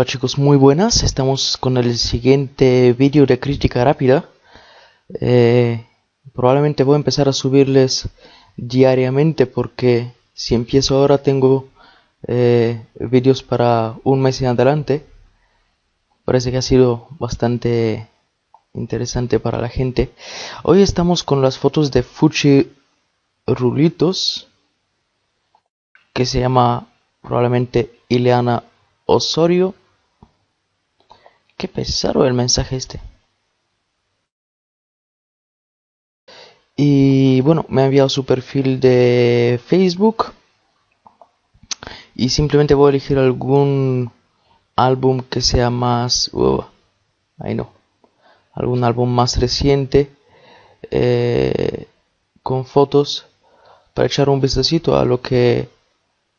Hola chicos, muy buenas. Estamos con el siguiente vídeo de crítica rápida. Eh, probablemente voy a empezar a subirles diariamente porque si empiezo ahora tengo eh, vídeos para un mes en adelante. Parece que ha sido bastante interesante para la gente. Hoy estamos con las fotos de Fuchi Rulitos, que se llama probablemente Ileana Osorio. Qué pesado el mensaje este. Y bueno, me ha enviado su perfil de Facebook. Y simplemente voy a elegir algún álbum que sea más... Uh, ahí no. Algún álbum más reciente. Eh, con fotos. Para echar un vistacito a lo que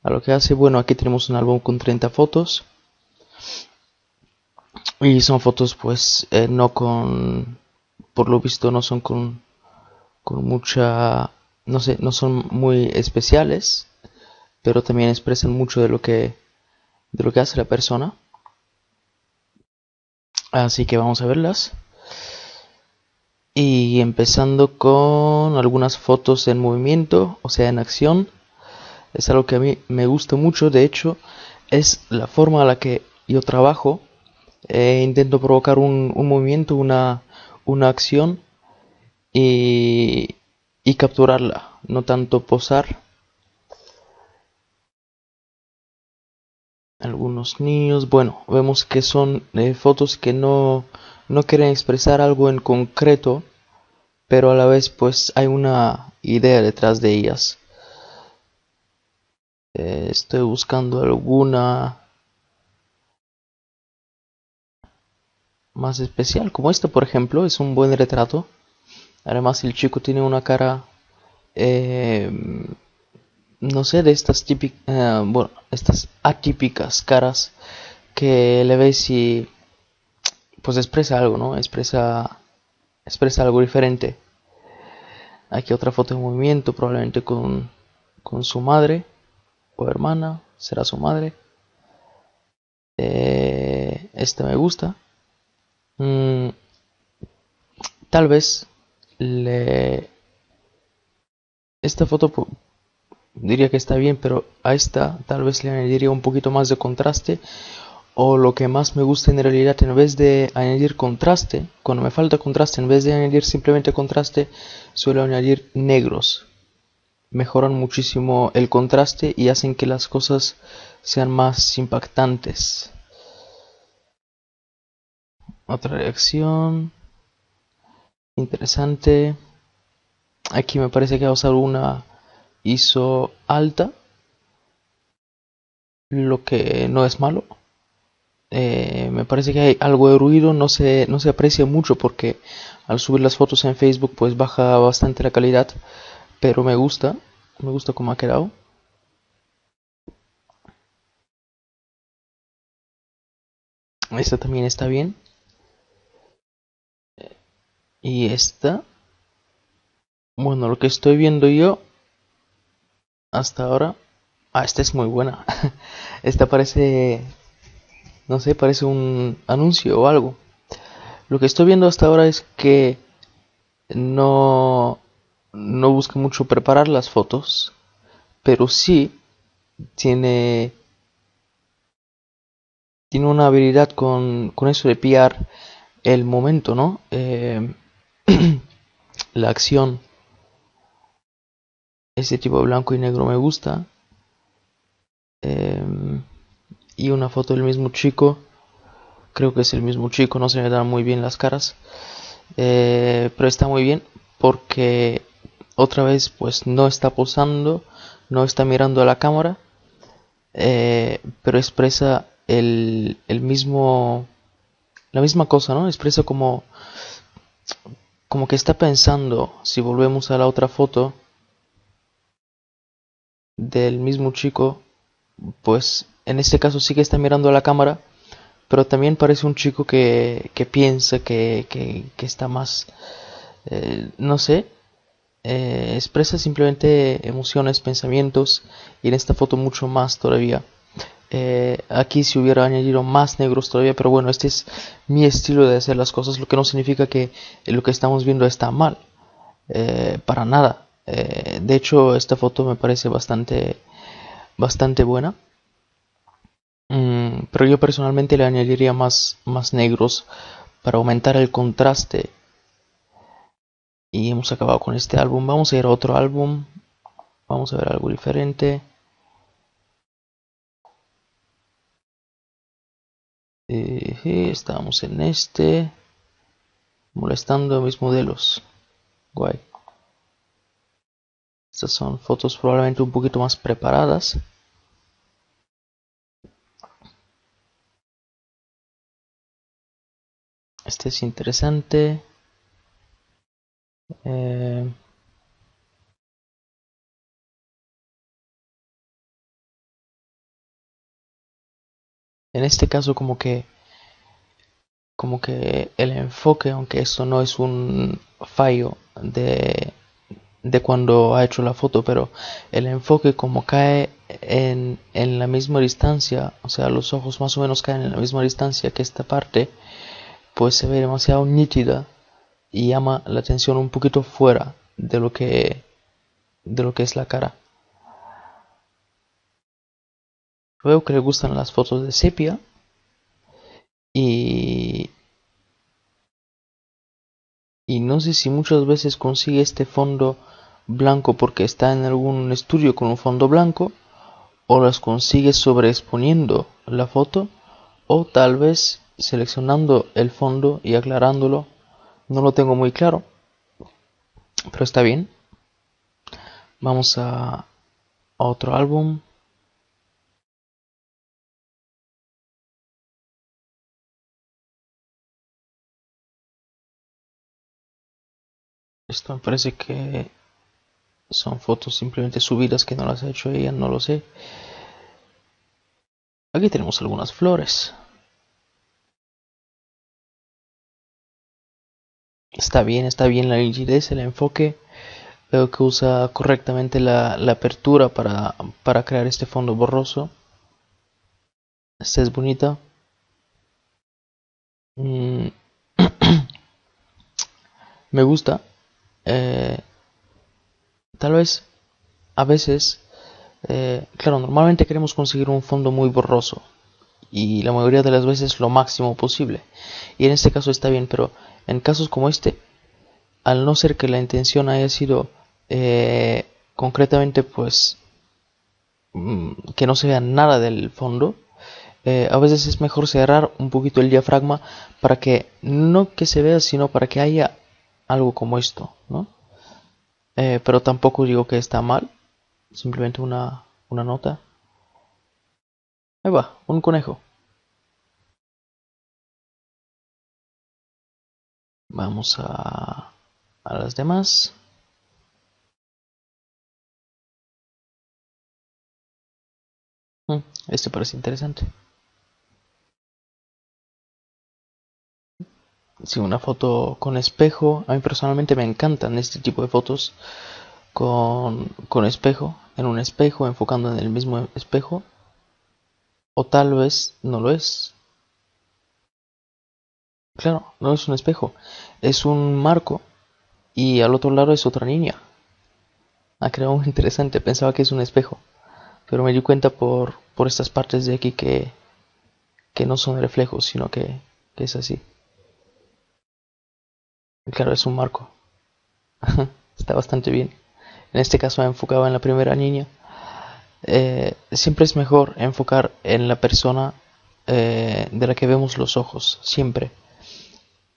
a lo que hace. Bueno, aquí tenemos un álbum con 30 fotos. Y son fotos pues eh, no con, por lo visto no son con, con mucha, no sé, no son muy especiales, pero también expresan mucho de lo que, de lo que hace la persona. Así que vamos a verlas. Y empezando con algunas fotos en movimiento, o sea, en acción es algo que a mí me gusta mucho, de hecho es la forma a la que yo trabajo, eh, intento provocar un, movimiento, una, una acción y, y capturarla, no tanto posar. Algunos niños, bueno, vemos que son eh, fotos que no, no quieren expresar algo en concreto, pero a la vez pues hay una idea detrás de ellas. Eh, estoy buscando alguna más especial como esta por ejemplo es un buen retrato además el chico tiene una cara eh, no sé de estas típicas eh, bueno estas atípicas caras que le veis y pues expresa algo no expresa expresa algo diferente aquí otra foto de movimiento probablemente con con su madre hermana, será su madre. Este me gusta. Mm, tal vez le... Esta foto diría que está bien, pero a esta tal vez le añadiría un poquito más de contraste. O lo que más me gusta en realidad, en vez de añadir contraste, cuando me falta contraste, en vez de añadir simplemente contraste, suelo añadir negros mejoran muchísimo el contraste y hacen que las cosas sean más impactantes. Otra reacción interesante. Aquí me parece que va a usar una ISO alta, lo que no es malo. Eh, me parece que hay algo de ruido, no se, no se aprecia mucho porque al subir las fotos en Facebook pues baja bastante la calidad pero me gusta, me gusta cómo ha quedado. Esta también está bien. Y esta, bueno, lo que estoy viendo yo hasta ahora, ah, esta es muy buena. esta parece, no sé, parece un anuncio o algo. Lo que estoy viendo hasta ahora es que no no busca mucho preparar las fotos, pero sí tiene, tiene una habilidad con, con eso de pillar el momento, ¿no? Eh, la acción. Ese tipo de blanco y negro me gusta. Eh, y una foto del mismo chico. Creo que es el mismo chico, no se me dan muy bien las caras. Eh, pero está muy bien porque otra vez pues no está posando, no está mirando a la cámara, eh, pero expresa el, el, mismo, la misma cosa, ¿no? Expresa como, como que está pensando, si volvemos a la otra foto del mismo chico, pues en este caso sí que está mirando a la cámara, pero también parece un chico que, que piensa que, que, que está más, eh, no sé, eh, expresa simplemente emociones, pensamientos y en esta foto mucho más todavía. Eh, aquí si hubiera añadido más negros todavía, pero bueno, este es mi estilo de hacer las cosas, lo que no significa que lo que estamos viendo está mal, eh, para nada. Eh, de hecho, esta foto me parece bastante, bastante buena. Mm, pero yo personalmente le añadiría más, más negros para aumentar el contraste. Y hemos acabado con este álbum. Vamos a ir a otro álbum. Vamos a ver algo diferente. Eh, estamos en este. Molestando a mis modelos. Guay. Estas son fotos probablemente un poquito más preparadas. Este es interesante. Eh, en este caso como que como que el enfoque aunque esto no es un fallo de, de cuando ha hecho la foto pero el enfoque como cae en, en la misma distancia o sea los ojos más o menos caen en la misma distancia que esta parte pues se ve demasiado nítida y llama la atención un poquito fuera de lo que de lo que es la cara veo que le gustan las fotos de sepia y y no sé si muchas veces consigue este fondo blanco porque está en algún estudio con un fondo blanco o las consigue sobreexponiendo la foto o tal vez seleccionando el fondo y aclarándolo. No lo tengo muy claro pero está bien. Vamos a, otro álbum esto me parece que son fotos simplemente subidas que no las ha hecho ella, no lo sé. Aquí tenemos algunas flores. Está bien, está bien la nitidez, el enfoque. Veo que usa correctamente la, apertura para, para, crear este fondo borroso. Esta es bonita. Mm. Me gusta. Eh, tal vez a veces, eh, claro, normalmente queremos conseguir un fondo muy borroso y la mayoría de las veces lo máximo posible. Y en este caso está bien, pero en casos como este, al no ser que la intención haya sido eh, concretamente pues mm, que no se vea nada del fondo, eh, a veces es mejor cerrar un poquito el diafragma para que no que se vea, sino para que haya algo como esto, ¿no? Eh, pero tampoco digo que está mal, simplemente una, una nota. Ahí va, un conejo. Vamos a, a las demás. Mm, este parece interesante. Si una foto con espejo. A mí personalmente me encantan este tipo de fotos con, con espejo, en un espejo, enfocando en el mismo espejo. O tal vez no lo es. Claro, no es un espejo, es un marco y al otro lado es otra niña. Ha creado un interesante, pensaba que es un espejo, pero me di cuenta por, por estas partes de aquí que, que no son reflejos, sino que, que es así. Claro, es un marco. Está bastante bien. En este caso me enfocaba en la primera niña. Eh, siempre es mejor enfocar en la persona eh, de la que vemos los ojos, siempre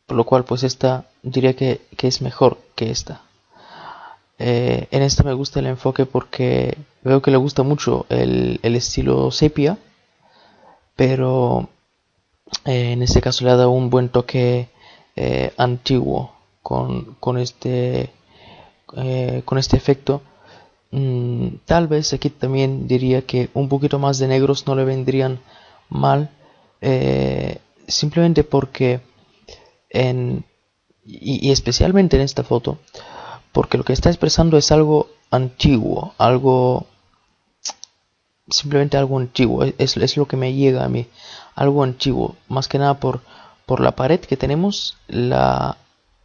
por lo cual pues esta diría que, es mejor que esta. Eh, en esta me gusta el enfoque porque veo que le gusta mucho el, estilo sepia, pero en este caso le ha dado un buen toque antiguo con, con este, con este efecto. Mm, tal vez aquí también diría que un poquito más de negros no le vendrían mal, simplemente porque y, especialmente en esta foto, porque lo que está expresando es algo antiguo, algo simplemente algo antiguo, es, es, lo que me llega a mí, algo antiguo, más que nada por, por la pared que tenemos, la,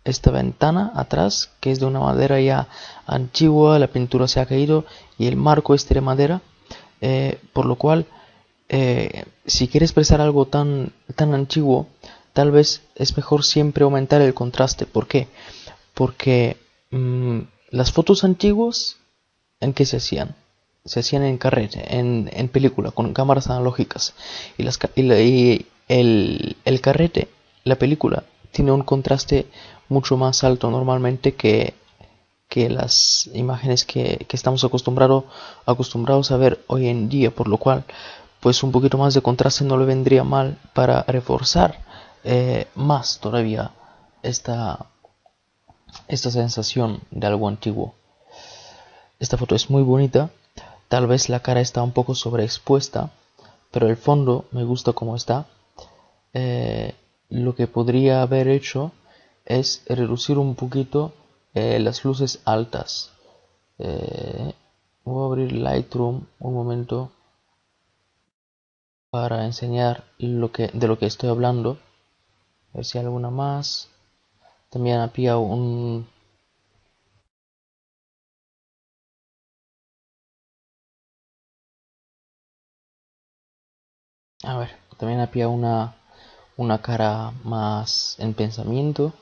esta ventana atrás, que es de una madera ya antigua, la pintura se ha caído y el marco este de madera, eh, por lo cual, eh, si quieres expresar algo tan, tan antiguo, tal vez es mejor siempre aumentar el contraste. ¿Por qué? Porque mm, las fotos antiguas, ¿en qué se hacían? Se hacían en carrete, en, en película, con cámaras analógicas. Y, las, y, el, el carrete, la película, tiene un contraste mucho más alto normalmente que, que las imágenes que, que estamos acostumbrado, acostumbrados a ver hoy en día, por lo cual pues un poquito más de contraste no le vendría mal para reforzar eh, más todavía esta, esta sensación de algo antiguo. Esta foto es muy bonita, tal vez la cara está un poco sobreexpuesta, pero el fondo me gusta como está. Eh, lo que podría haber hecho es reducir un poquito eh, las luces altas. Eh, voy a abrir Lightroom un momento para enseñar lo que, de lo que estoy hablando. A ver si hay alguna más. También había un... A ver, también había una, una cara más en pensamiento.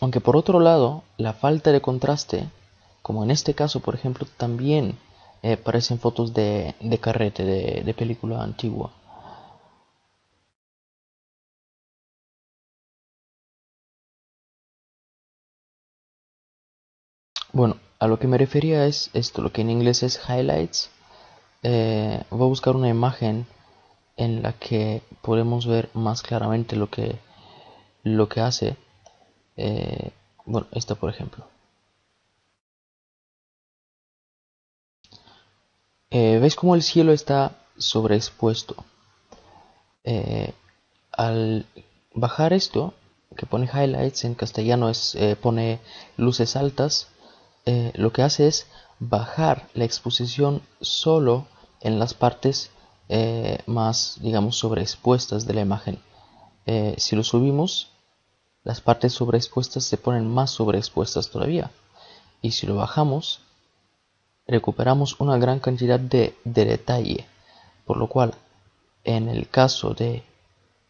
Aunque por otro lado, la falta de contraste, como en este caso por ejemplo, también eh, parecen fotos de, carrete, de, de película antigua. Bueno, a lo que me refería es esto, lo que en inglés es highlights. Eh, voy a buscar una imagen en la que podemos ver más claramente lo que, lo que hace. Eh, bueno, esta por ejemplo. Eh, ¿Veis cómo el cielo está sobreexpuesto? Eh, al bajar esto, que pone highlights en castellano es pone luces altas, lo que hace es bajar la exposición solo en las partes más, digamos, sobreexpuestas de la imagen. si lo subimos, las partes sobreexpuestas se ponen más sobreexpuestas todavía. Y si lo bajamos, recuperamos una gran cantidad de, detalle. Por lo cual, en el caso de...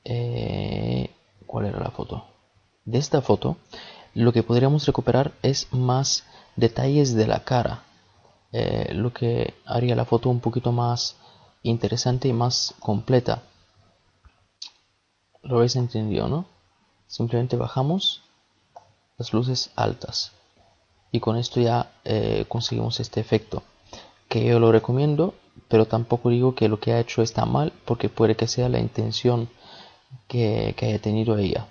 Eh, ¿Cuál era la foto? De esta foto, lo que podríamos recuperar es más detalles de la cara. Eh, lo que haría la foto un poquito más interesante y más completa. Lo habéis entendido, ¿no? Simplemente bajamos las luces altas. Y con esto ya eh, conseguimos este efecto que yo lo recomiendo pero tampoco digo que lo que ha hecho está mal porque puede que sea la intención que, que haya tenido ella.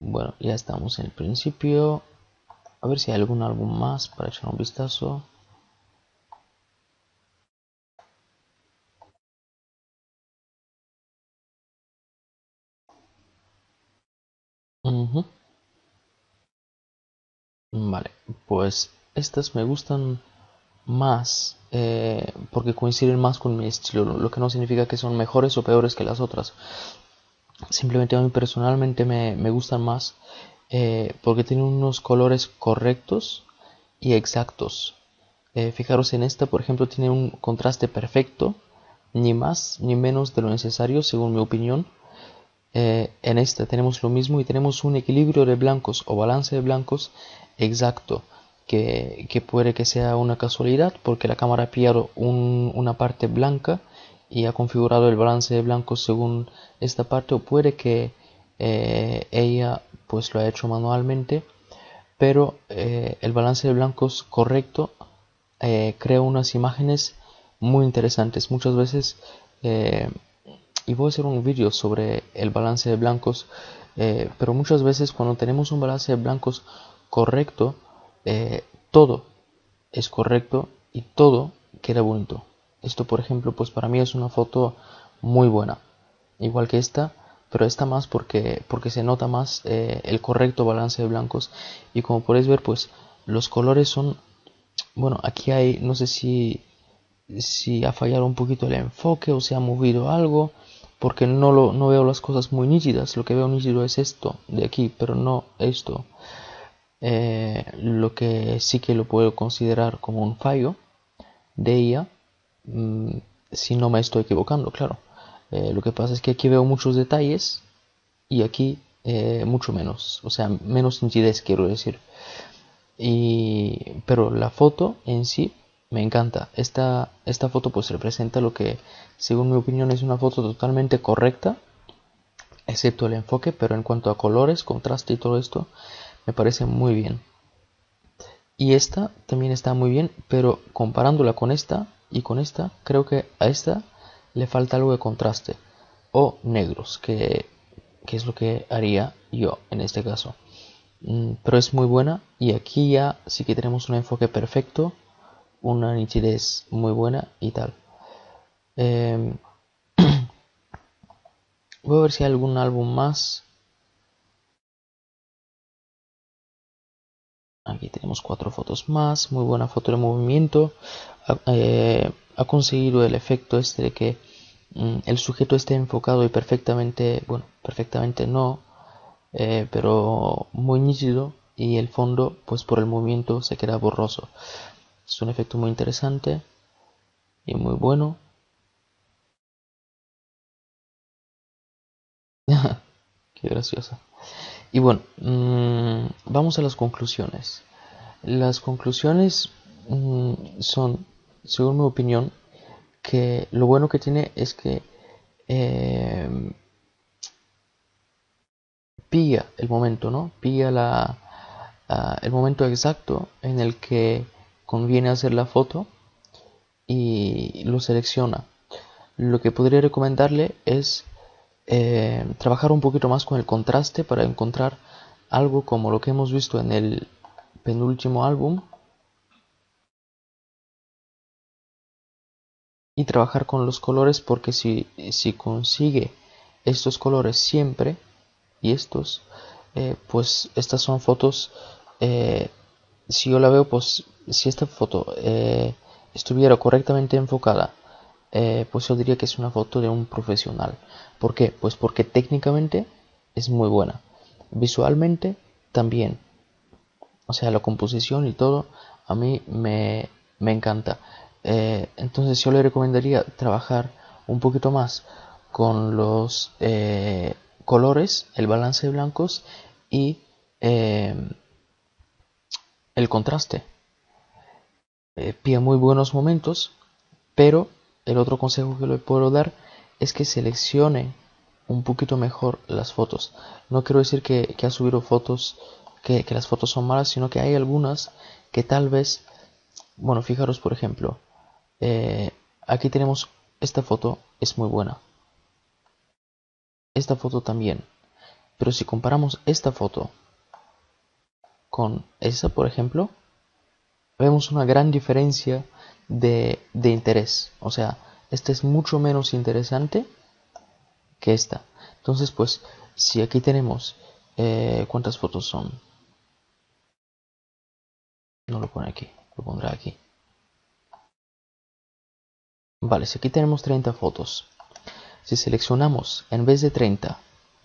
Bueno ya estamos en el principio. A ver si hay algún álbum más para echar un vistazo Vale, pues estas me gustan más eh, porque coinciden más con mi estilo, lo que no significa que son mejores o peores que las otras. Simplemente a mí personalmente me, gustan más eh, porque tienen unos colores correctos y exactos. Eh, fijaros en esta, por ejemplo, tiene un contraste perfecto, ni más ni menos de lo necesario, según mi opinión. En esta tenemos lo mismo y tenemos un equilibrio de blancos o balance de blancos exacto que, puede que sea una casualidad porque la cámara ha pillado una parte blanca y ha configurado el balance de blancos según esta parte o puede que eh, ella pues lo ha hecho manualmente pero eh, el balance de blancos correcto crea unas imágenes muy interesantes. Muchas veces y voy a hacer un vídeo sobre el balance de blancos eh, pero muchas veces cuando tenemos un balance de blancos correcto eh, todo es correcto y todo queda bonito. Esto por ejemplo pues para mí es una foto muy buena igual que esta pero esta más porque, porque se nota más eh, el correcto balance de blancos. Y como podéis ver pues los colores son bueno aquí hay no sé si si ha fallado un poquito el enfoque o se ha movido algo porque no lo no veo las cosas muy nítidas. Lo que veo nítido es esto de aquí pero no esto eh, lo que sí que lo puedo considerar como un fallo de ella mm, si no me estoy equivocando claro eh, lo que pasa es que aquí veo muchos detalles y aquí eh, mucho menos, o sea, menos nitidez quiero decir. Y, pero la foto en sí me encanta. Esta, esta foto pues representa lo que, según mi opinión, es una foto totalmente correcta, excepto el enfoque, pero en cuanto a colores, contraste y todo esto, me parece muy bien. Y esta también está muy bien, pero comparándola con esta y con esta, creo que a esta le falta algo de contraste. O negros que, es lo que haría yo en este caso. Mm, pero es muy buena y aquí ya sí que tenemos un enfoque perfecto una nitidez muy buena y tal. Em, voy a ver si hay algún álbum más aquí tenemos cuatro fotos más muy buena foto de movimiento eh, ha conseguido el efecto este de que mm, el sujeto esté enfocado y perfectamente, bueno, perfectamente no, eh, pero muy nítido y el fondo, pues por el movimiento se queda borroso. Es un efecto muy interesante y muy bueno. Qué gracioso. Y bueno, mm, vamos a las conclusiones. Las conclusiones mm, son según mi opinión, que lo bueno que tiene es que eh, pilla el momento, ¿no? Pilla la, ah, el momento exacto en el que conviene hacer la foto y lo selecciona. Lo que podría recomendarle es eh, trabajar un poquito más con el contraste para encontrar algo como lo que hemos visto en el penúltimo álbum. Y trabajar con los colores porque si, si consigue estos colores siempre y estos eh, pues estas son fotos eh, si yo la veo pues si esta foto estuviera correctamente enfocada pues yo diría que es una foto de un profesional ¿por qué? pues porque técnicamente es muy buena visualmente también o sea la composición y todo a mí me, me encanta eh, entonces yo le recomendaría trabajar un poquito más con los eh, colores, el balance de blancos y eh, el contraste. pide muy buenos momentos, pero el otro consejo que le puedo dar es que seleccione un poquito mejor las fotos. No quiero decir que, ha subido fotos, que, las fotos son malas, sino que hay algunas que tal vez, bueno, fijaros por ejemplo, eh, aquí tenemos esta foto, es muy buena. Esta foto también. Pero si comparamos esta foto con esa, por ejemplo, vemos una gran diferencia de, interés. O sea, esta es mucho menos interesante que esta. Entonces, pues, si aquí tenemos... Eh, ¿Cuántas fotos son? No lo pone aquí, lo pondrá aquí. Vale, si aquí tenemos 30 fotos, si seleccionamos en vez de 30,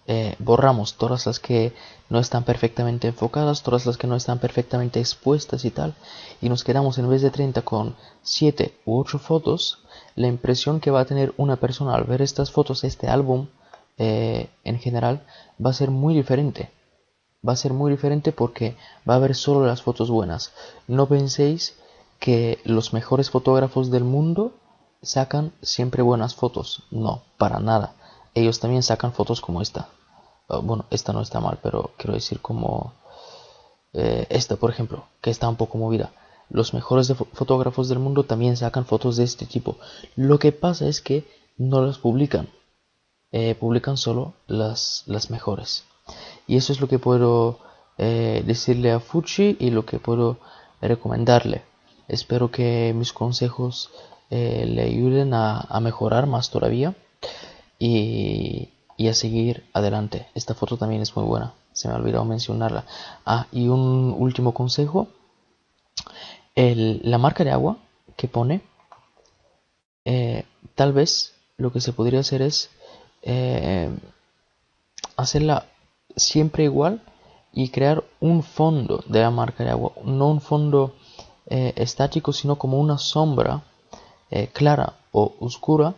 eh, borramos todas las que no están perfectamente enfocadas, todas las que no están perfectamente expuestas y tal, y nos quedamos en vez de 30 con 7 u 8 fotos, la impresión que va a tener una persona al ver estas fotos, este álbum eh, en general, va a ser muy diferente. Va a ser muy diferente porque va a ver solo las fotos buenas. No penséis que los mejores fotógrafos del mundo sacan siempre buenas fotos. No, para nada. Ellos también sacan fotos como esta. Ah, bueno, esta no está mal, pero quiero decir como eh, esta, por ejemplo, que está un poco movida. Los mejores fotógrafos del mundo también sacan fotos de este tipo. Lo que pasa es que no las publican. Eh, publican solo las, las mejores. Y eso es lo que puedo eh, decirle a Fuchi y lo que puedo recomendarle. Espero que mis consejos eh, le ayuden a, mejorar más todavía y, y a seguir adelante. Esta foto también es muy buena, se me ha olvidado mencionarla. Ah, y un último consejo, la marca de agua que pone, eh, tal vez lo que se podría hacer es eh, hacerla siempre igual y crear un fondo de la marca de agua, no un fondo eh, estático, sino como una sombra clara o oscura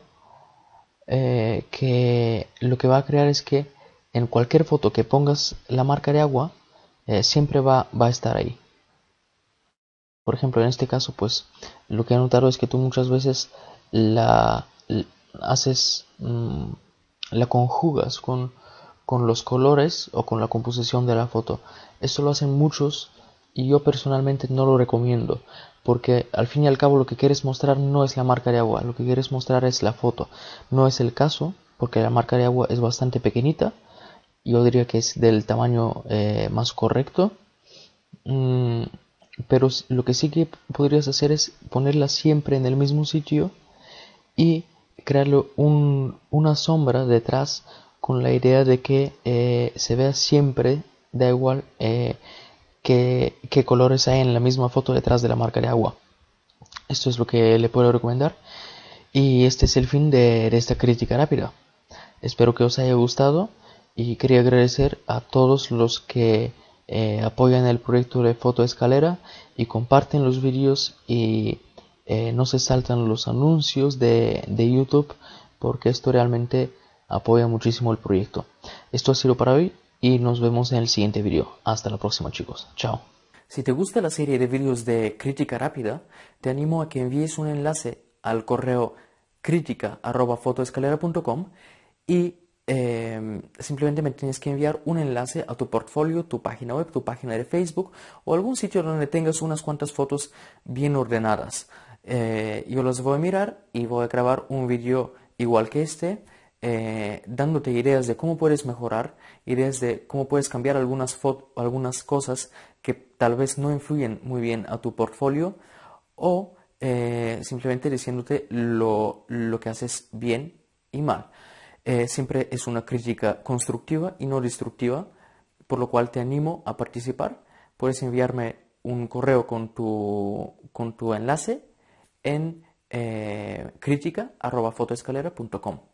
que lo que va a crear es que en cualquier foto que pongas la marca de agua siempre va, va a estar ahí. Por ejemplo, en este caso, pues lo que he notado es que tú muchas veces la, haces, mm, la conjugas con, con los colores o con la composición de la foto. Esto lo hacen muchos y yo personalmente no lo recomiendo porque al fin y al cabo lo que quieres mostrar no es la marca de agua, lo que quieres mostrar es la foto. No es el caso porque la marca de agua es bastante pequeñita, yo diría que es del tamaño eh, más correcto. Mm, pero lo que sí que podrías hacer es ponerla siempre en el mismo sitio y crearle una sombra detrás con la idea de que eh, se vea siempre, da igual eh, qué, colores hay en la misma foto detrás de la marca de agua. Esto es lo que le puedo recomendar. Y este es el fin de esta crítica rápida. Espero que os haya gustado y quería agradecer a todos los que eh, apoyan el proyecto de Foto Escalera y comparten los vídeos y eh, no se saltan los anuncios de, de, YouTube porque esto realmente apoya muchísimo el proyecto. Esto ha sido para hoy y nos vemos en el siguiente vídeo. Hasta la próxima chicos. Chao. Si te gusta la serie de vídeos de crítica rápida, te animo a que envíes un enlace al correo crítica.fotoescalera.com y Em, simplemente me tienes que enviar un enlace a tu portfolio, tu página web, tu página de Facebook o algún sitio donde tengas unas cuantas fotos bien ordenadas. Eh, yo las voy a mirar y voy a grabar un vídeo igual que este, eh, dándote ideas de cómo puedes mejorar, ideas de cómo puedes cambiar algunas, algunas cosas que tal vez no influyen muy bien a tu portfolio o eh, simplemente diciéndote lo, lo que haces bien y mal. Eh, siempre es una crítica constructiva y no destructiva, por lo cual te animo a participar. Puedes enviarme un correo con tu, con tu enlace en crítica.fotoescalera.com.